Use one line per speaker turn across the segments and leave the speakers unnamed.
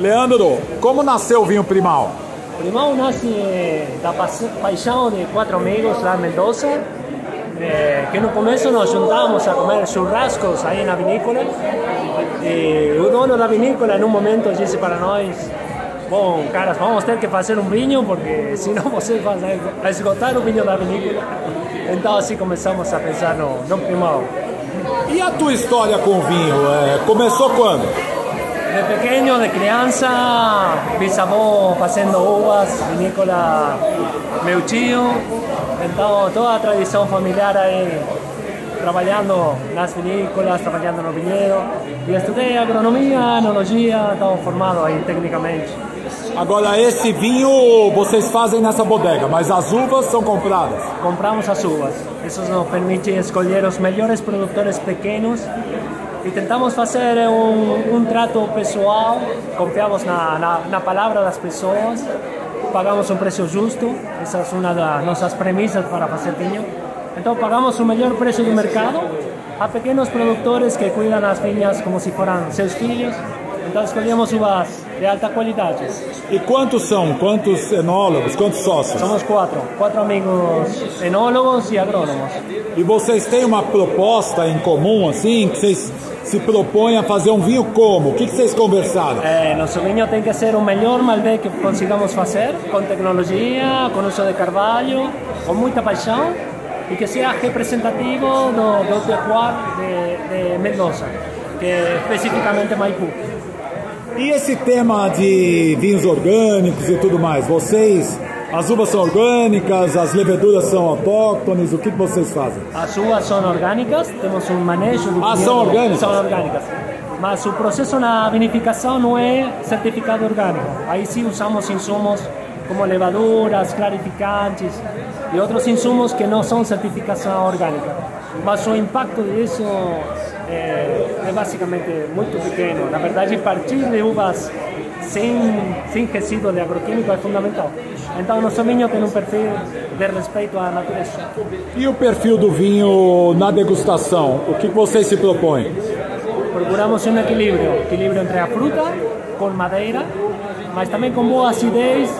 Leandro, como nasceu o vinho Primal?
Primal nasce da paixão de quatro amigos lá em Mendoza, eh, que no começo nos juntávamos a comer churrascos aí na vinícola. E o dono da vinícola, em um momento, disse para nós: Bom, caras, vamos ter que fazer um vinho, porque senão vocês vão esgotar o vinho da vinícola. Então, assim começamos a pensar no, no Primal.
E a tua história com o vinho? Começou quando?
De pequeño, de criança, bisavô fazendo uvas, vinícola meu tio. Então, toda a tradição familiar aí, trabalhando nas vinícolas, trabalhando no vinhedo. E estudei agronomia, enologia, então formado aí tecnicamente.
Agora, esse vinho vocês fazem nessa bodega, mas as uvas são compradas?
Compramos as uvas. Isso nos permite escolher os melhores produtores pequenos e tentamos fazer um, um trato pessoal, confiamos na, na, na, palavra das pessoas, pagamos um preço justo, essa é uma das nossas premissas para fazer vinho. Então pagamos o melhor preço do mercado a pequenos produtores que cuidam as vinhas como se fossem seus filhos. Então escolhemos uvas de alta qualidade.
E quantos são? Quantos enólogos? Quantos sócios?
Somos quatro. Quatro amigos enólogos e agrônomos.
E vocês têm uma proposta em comum, assim, que vocês se propõem a fazer um vinho como? O que, que vocês conversaram?
É, nosso vinho tem que ser o melhor Malbec que consigamos fazer, com tecnologia, com uso de carvalho, com muita paixão e que seja representativo do, do terroir de, de Mendoza, que é especificamente Maipú.
E esse tema de vinhos orgânicos e tudo mais, vocês as uvas são orgânicas, as leveduras são autóctones, o que, vocês fazem?
As uvas são orgânicas, temos um manejo do
Ah, são orgânicas?
São orgânicas. Mas o processo na vinificação não é certificado orgânico. Aí sim usamos insumos como levaduras, clarificantes e outros insumos que não são certificação orgânica. Mas o impacto disso é, é basicamente muito pequeno. Na verdade, partir de uvas sem, sem resíduo de agroquímico é fundamental. Então, nosso vinho tem um perfil de respeito à natureza.
E o perfil do vinho na degustação? O que vocês se propõem?
Procuramos um equilíbrio, equilíbrio entre a fruta com madeira, mas também com boa acidez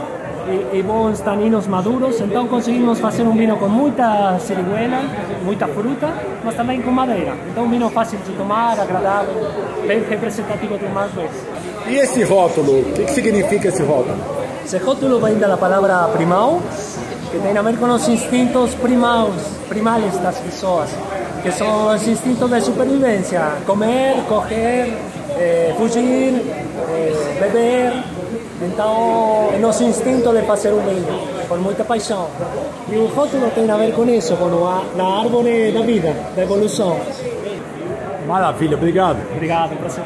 e, e, bons taninos maduros. Então conseguimos fazer um vinho com muita siriguela, muita fruta, mas também com madeira. Então um vinho fácil de tomar, agradável, bem representativo do Malbec.
E esse rótulo, o que, que significa esse rótulo?
Esse rótulo vem da palavra primal, que tem a ver com os instintos primaus, primales das pessoas, que são os instintos de supervivência, comer, correr, eh, fugir, eh, beber. Então, é nosso instinto de fazer um vinho, com muita paixão. E o rótulo tem a ver com isso, com a, na árvore da vida, da evolução.
Maravilha, obrigado.
Obrigado, prazer.